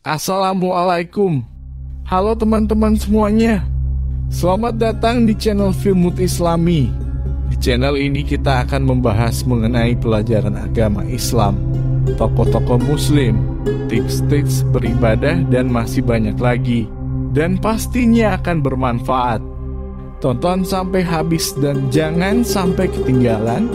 Assalamualaikum. Halo teman-teman semuanya. Selamat datang di channel Filmut Islami. Di channel ini kita akan membahas mengenai pelajaran agama Islam, tokoh-tokoh muslim, tips-tips beribadah dan masih banyak lagi. Dan pastinya akan bermanfaat. Tonton sampai habis dan jangan sampai ketinggalan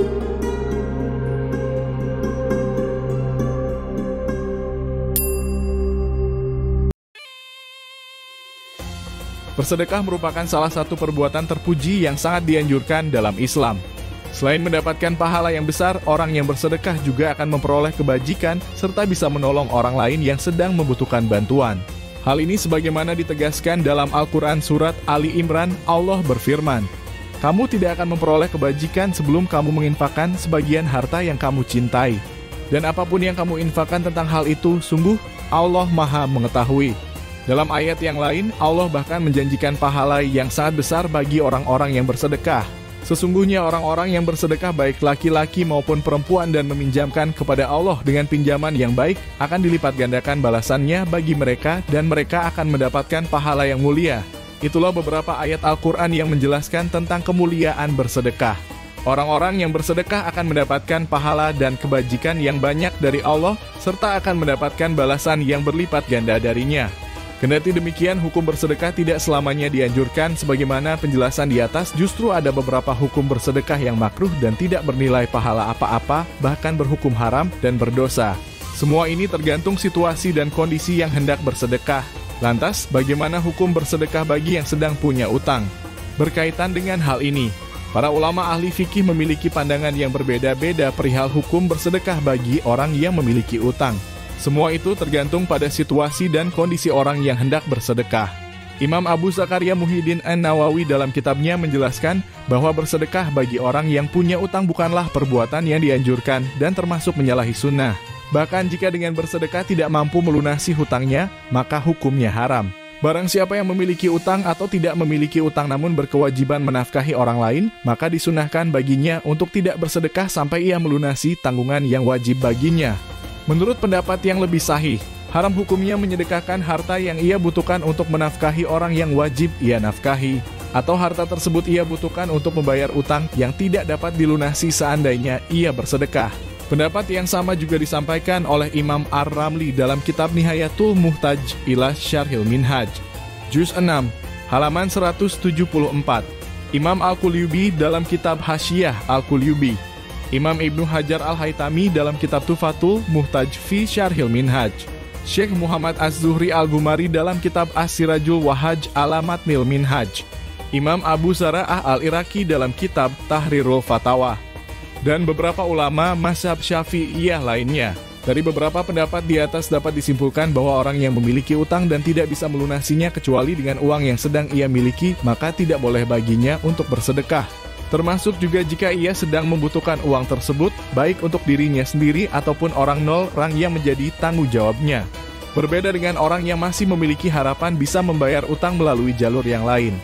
Bersedekah merupakan salah satu perbuatan terpuji yang sangat dianjurkan dalam Islam. Selain mendapatkan pahala yang besar, orang yang bersedekah juga akan memperoleh kebajikan serta bisa menolong orang lain yang sedang membutuhkan bantuan. Hal ini sebagaimana ditegaskan dalam Al-Quran Surat Ali Imran, Allah berfirman, Kamu tidak akan memperoleh kebajikan sebelum kamu menginfakkan sebagian harta yang kamu cintai. Dan apa pun yang kamu infakkan tentang hal itu, sungguh Allah maha mengetahui. Dalam ayat yang lain, Allah bahkan menjanjikan pahala yang sangat besar bagi orang-orang yang bersedekah. Sesungguhnya orang-orang yang bersedekah baik laki-laki maupun perempuan dan meminjamkan kepada Allah dengan pinjaman yang baik akan dilipat gandakan balasannya bagi mereka dan mereka akan mendapatkan pahala yang mulia. Itulah beberapa ayat Al-Quran yang menjelaskan tentang kemuliaan bersedekah. Orang-orang yang bersedekah akan mendapatkan pahala dan kebajikan yang banyak dari Allah serta akan mendapatkan balasan yang berlipat ganda darinya. Kendati demikian, hukum bersedekah tidak selamanya dianjurkan sebagaimana penjelasan di atas justru ada beberapa hukum bersedekah yang makruh dan tidak bernilai pahala apa-apa, bahkan berhukum haram dan berdosa. Semua ini tergantung situasi dan kondisi yang hendak bersedekah. Lantas, bagaimana hukum bersedekah bagi yang sedang punya utang? Berkaitan dengan hal ini, para ulama ahli fikih memiliki pandangan yang berbeda-beda perihal hukum bersedekah bagi orang yang memiliki utang. Semua itu tergantung pada situasi dan kondisi orang yang hendak bersedekah. Imam Abu Zakaria Muhyiddin An-Nawawi dalam kitabnya menjelaskan bahwa bersedekah bagi orang yang punya utang bukanlah perbuatan yang dianjurkan dan termasuk menyalahi sunnah. Bahkan jika dengan bersedekah tidak mampu melunasi hutangnya, maka hukumnya haram. Barang siapa yang memiliki utang atau tidak memiliki utang namun berkewajiban menafkahi orang lain, maka disunahkan baginya untuk tidak bersedekah sampai ia melunasi tanggungan yang wajib baginya. Menurut pendapat yang lebih sahih, haram hukumnya menyedekahkan harta yang ia butuhkan untuk menafkahi orang yang wajib ia nafkahi, atau harta tersebut ia butuhkan untuk membayar utang yang tidak dapat dilunasi seandainya ia bersedekah. Pendapat yang sama juga disampaikan oleh Imam Ar-Ramli dalam kitab Nihayatul Muhtaj ila Syarhil Minhaj. Juz 6, halaman 174. Imam Al-Qulyubi dalam kitab Hasyiah Al-Qulyubi Imam Ibnu Hajar Al-Haytami dalam kitab Tufatul Muhtaj fi Syarhil Minhaj. Syekh Muhammad Az-Zuhri Al-Gumari dalam kitab As-Sirajul Wahaj Alamat Nil Minhaj. Imam Abu Zara'ah Al-Iraki dalam kitab Tahrirul Fatawa. Dan beberapa ulama mazhab syafi'iyah lainnya. Dari beberapa pendapat di atas dapat disimpulkan bahwa orang yang memiliki utang dan tidak bisa melunasinya kecuali dengan uang yang sedang ia miliki, maka tidak boleh baginya untuk bersedekah termasuk juga jika ia sedang membutuhkan uang tersebut, baik untuk dirinya sendiri ataupun orang nol orang yang menjadi tanggung jawabnya. Berbeda dengan orang yang masih memiliki harapan bisa membayar utang melalui jalur yang lain.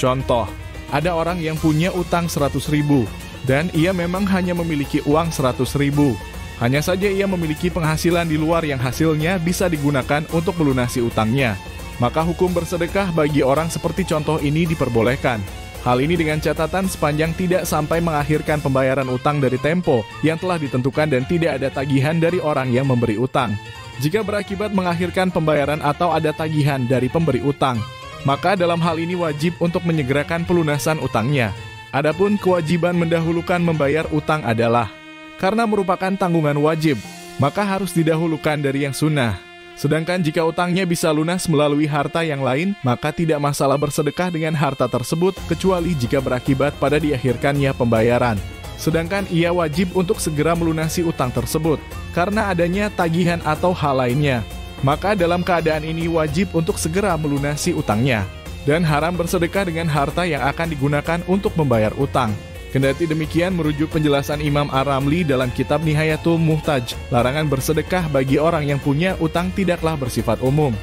Contoh, ada orang yang punya utang 100 ribu, dan ia memang hanya memiliki uang 100 ribu. Hanya saja ia memiliki penghasilan di luar yang hasilnya bisa digunakan untuk melunasi utangnya. Maka hukum bersedekah bagi orang seperti contoh ini diperbolehkan, Hal ini dengan catatan sepanjang tidak sampai mengakhirkan pembayaran utang dari tempo yang telah ditentukan dan tidak ada tagihan dari orang yang memberi utang. Jika berakibat mengakhirkan pembayaran atau ada tagihan dari pemberi utang, maka dalam hal ini wajib untuk menyegerakan pelunasan utangnya. Adapun kewajiban mendahulukan membayar utang adalah karena merupakan tanggungan wajib, maka harus didahulukan dari yang sunnah. Sedangkan jika utangnya bisa lunas melalui harta yang lain, maka tidak masalah bersedekah dengan harta tersebut kecuali jika berakibat pada diakhirkannya pembayaran. Sedangkan ia wajib untuk segera melunasi utang tersebut karena adanya tagihan atau hal lainnya. Maka dalam keadaan ini wajib untuk segera melunasi utangnya dan haram bersedekah dengan harta yang akan digunakan untuk membayar utang. Kendati demikian, merujuk penjelasan Imam Ar-Ramli dalam kitab Nihayatul Muhtaj, larangan bersedekah bagi orang yang punya utang tidaklah bersifat umum.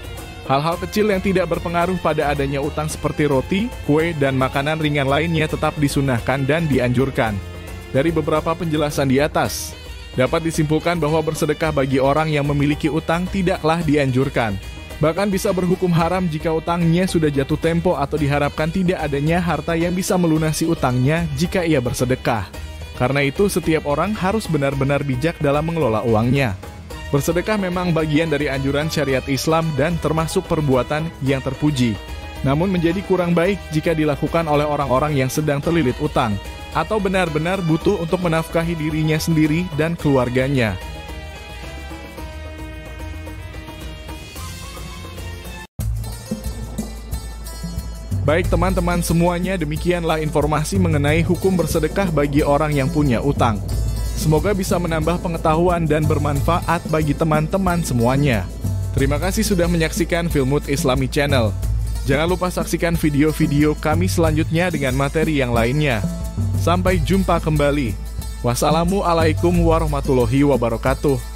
Hal-hal kecil yang tidak berpengaruh pada adanya utang seperti roti, kue, dan makanan ringan lainnya tetap disunahkan dan dianjurkan. Dari beberapa penjelasan di atas, Dapat disimpulkan bahwa bersedekah bagi orang yang memiliki utang tidaklah dianjurkan. Bahkan bisa berhukum haram jika utangnya sudah jatuh tempo atau diharapkan tidak adanya harta yang bisa melunasi utangnya jika ia bersedekah. Karena itu, setiap orang harus benar-benar bijak dalam mengelola uangnya. Bersedekah memang bagian dari anjuran syariat Islam dan termasuk perbuatan yang terpuji. Namun menjadi kurang baik jika dilakukan oleh orang-orang yang sedang terlilit utang atau benar-benar butuh untuk menafkahi dirinya sendiri dan keluarganya. Baik teman-teman semuanya, demikianlah informasi mengenai hukum bersedekah bagi orang yang punya utang. Semoga bisa menambah pengetahuan dan bermanfaat bagi teman-teman semuanya. Terima kasih sudah menyaksikan Filmut Islami Channel. Jangan lupa saksikan video-video kami selanjutnya dengan materi yang lainnya. Sampai jumpa kembali. Wassalamualaikum warahmatullahi wabarakatuh.